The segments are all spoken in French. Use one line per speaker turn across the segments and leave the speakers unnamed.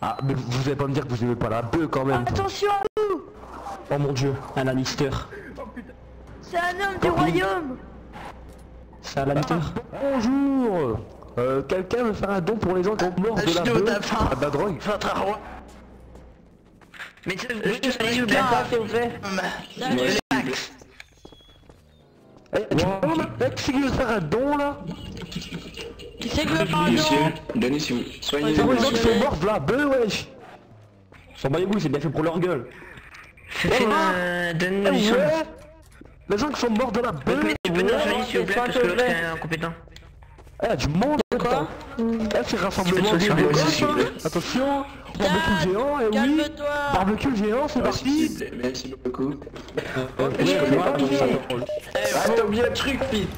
Ah, mais vous allez pas me dire que vous aimez pas la bœuf quand même.
Attention à nous.
Oh mon dieu, un Lannister.
C'est un homme du royaume.
C'est un Lannister
Bonjour. Euh, Quelqu'un veut faire un don pour les gens qui ont mort de la bœuf à la drogue.
Votre roi.
Mais tu
Je te salue bien,
s'il vous plaît.
Relax.
Eh, tu veut faire un don là
Qui c'est que le pardon
Monsieur, donation. Soignez
les qui sont morts de la bœuf, wesh
S'en bat les couilles, c'est bien fait pour leur gueule.
Euh, donne-nous
Les gens qui sont morts de la
Mais tu peux nous soigner s'il vous plaît, parce que
que
l'autre
vrai.
est incompétent.
Eh, du monde Quoi Eh, c'est rassemblement de. Attention Barbecue géant, eh oui Barbecue géant, c'est parti.
Merci beaucoup.
Ok,
ça.
Eh, ah, t'as oublié un truc, Pete.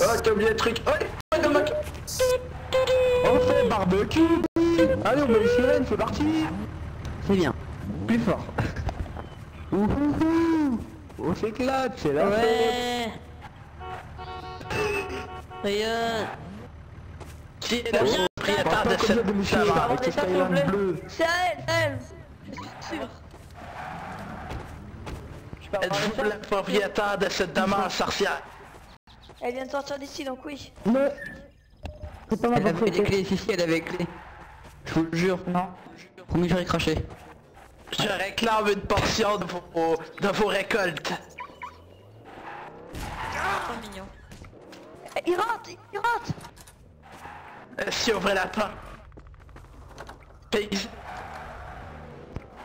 Oh, t'as oublié un truc. Oh,
barbecue. Allez, on met les sirènes, c'est parti.
C'est bien. Plus fort.
Ouhouhou On s'éclate, c'est la fête.
Ouais Regarde
Qui est la propriétaire de
Pas comme ça de
cette taverne
avec
vous
Skyline bleus
C'est à elle, c'est elle Je suis sûr. Je peux avoir
Êtes-vous
le
la propriétaire de cette demeure sorcière
Elle vient de sortir d'ici donc oui.
Mais...
C'est pas ma
Elle avait les clés, si, si, elle avait les clés. Je vous le jure.
Non.
Promis, j'aurais craché.
Je réclame une portion de vos, de vos récoltes.
Trop mignon Il rentre, il rentre
Monsieur, ouvrez la porte. Paysan.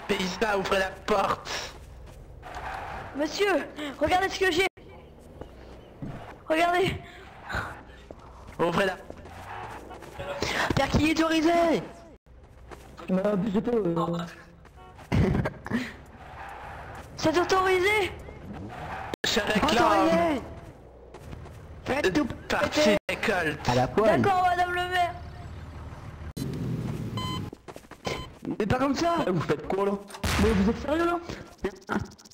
Paysan, ouvrez la porte.
Monsieur Regardez ce que j'ai Regardez
Ouvrez la
Pierre qui est autorisé.
Bah, abusez pas. euh.
C'est autorisé.
Je réclame
Autorisé Faites tout
partie récolte.
À la poêle.
D'accord madame le maire.
Mais pas comme ça.
Eh, Vous faites quoi là? Mais vous êtes sérieux là?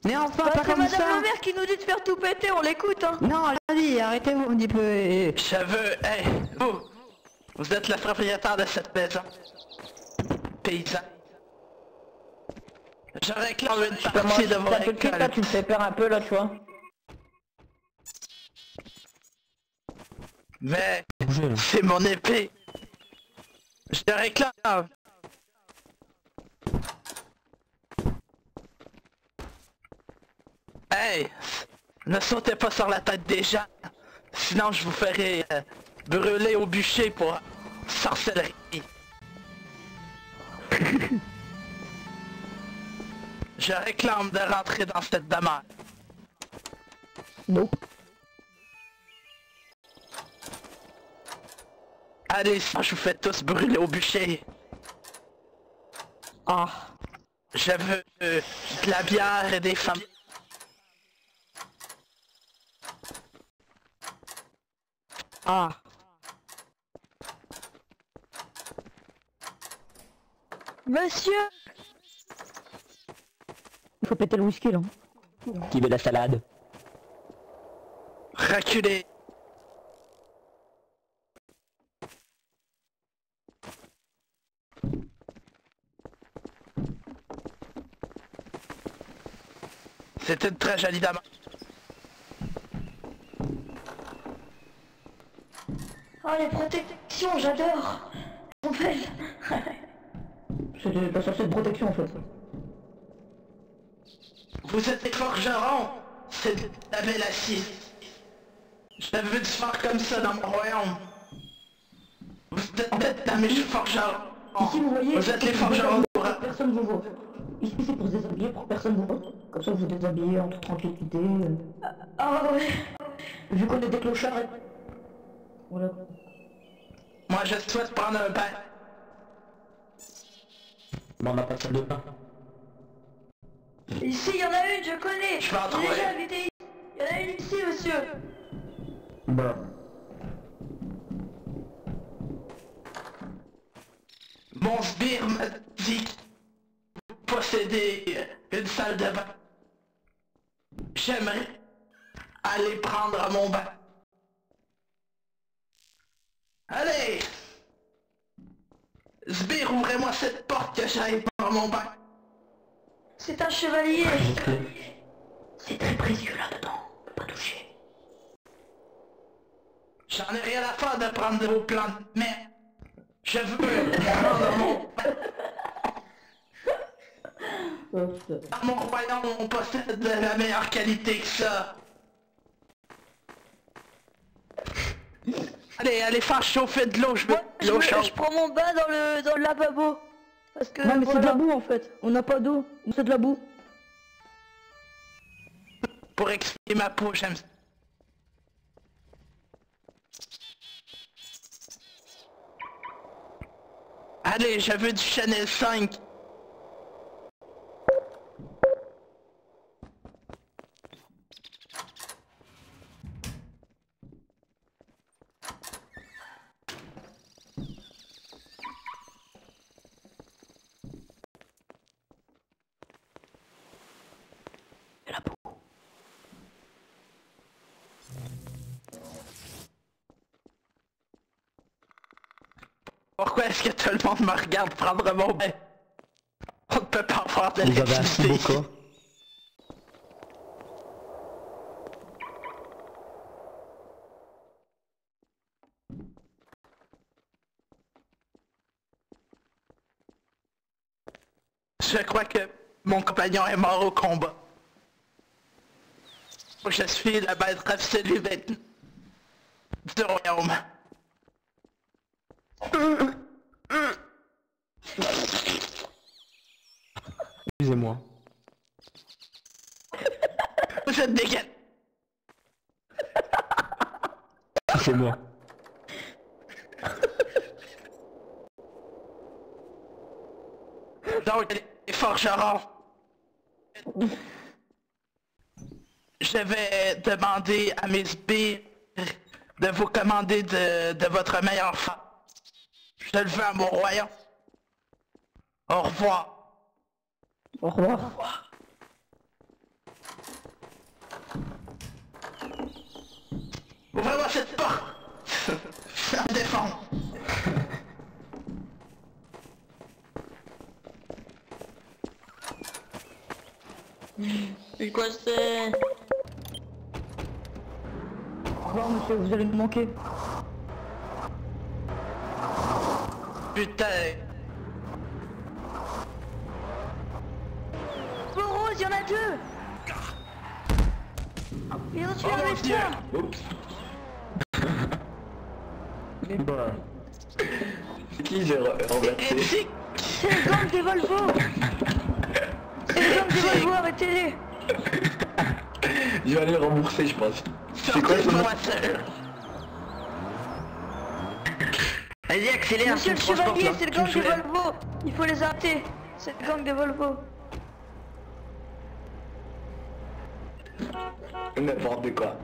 Mais enfin, pas
C'est
comme
madame
ça.
le maire qui nous dit de faire tout péter, on l'écoute hein.
Non, allez, arrêtez-vous un petit peu et...
Je veux... Hey, vous Vous êtes la propriétaire de cette maison. Paysan. Je réclame une partie de vos récoltes.
me fais peur un peu là, tu vois.
Mais c'est mon épée. Je te réclame. Hey, ne sautez pas sur la tête des gens. Sinon je vous ferai euh, brûler au bûcher pour sorcellerie. je réclame de rentrer dans cette demeure.
Non.
Allez, je vous fais tous brûler au bûcher.
Ah.
Je veux euh, de la bière et des femmes.
Ah.
Monsieur
Il faut péter le whisky là. Qui veut la salade.
C'est une très jolie dame.
Oh les protections, j'adore
C'était pas censé de protection en fait.
Vous êtes des forgerons. C'est de la belle acier. Je vu de faire comme ça dans mon royaume. Vous êtes des amis forgerons.
Ici vous voyez,
Vous êtes les forgerons.
personne vous voit. Ici c'est pour se déshabiller, pour que personne vous voit. Comme ça vous vous déshabillez en toute tranquillité. euh.
Ah ouais
Vu qu'on est des clochards. et- Voilà.
Moi je souhaite prendre un bain.
Bon, on n'a pas de salle de bain.
Ici, il y en a une, je connais
Je vais en
J'ai
trouver.
déjà habité ici Il y en a une ici, monsieur
Bah.
Mon sbire m'a dit que vous possédez une salle de bain. J'aimerais aller prendre mon bain. Allez! Sbire, ouvrez-moi cette porte que j'arrive par mon bain.
C'est un chevalier.
C'est très précieux là-dedans. On peut pas toucher.
J'en ai rien à faire de prendre vos plantes, mais je veux prendre mon... Dans mon royaume, on possède de la meilleure qualité que ça. Allez, allez faire chauffer de l'eau, je de
je,
l'eau
me-
chaude.
je prends mon bain dans le, dans le lavabo. Parce que.
Non mais c'est de la boue en fait. On n'a pas d'eau. C'est de la boue.
Pour expliquer ma peau, j'aime ça. Allez, je veux du Chanel 5. Pourquoi est-ce que tout le monde me regarde prendre mon bain? On ne peut pas avoir de l'électricité. Je crois que mon compagnon est mort au combat. Je suis la maître absolue maintenant du royaume.
Excusez-moi.
Vous êtes dégueulasse.
C'est moi.
Donc, les forgerons. Je vais demander à mes sbires de vous commander de, de votre meilleur femme. Je le veux à mon royaume. Au revoir.
Au revoir.
Ouvrez-moi cette porte. Je vais me défendre.
C'est quoi c'est
Au revoir monsieur, vous allez nous manquer.
Putain.
Oh Rose, il y en a deux Ils ont tué
Oh
un médecin
Oups.
Bah,
C'est qui j'ai re- renversé
Éthique.
C'est le gang des Volvo C'est le gang des Volvo, arrêtez-les
Je vais aller rembourser, je pense. C'est quoi
Sortez Allez, accélère,
Monsieur le chevalier, c'est le gang des. Volvo Il faut les arrêter C'est le gang des Volvo
N'importe quoi.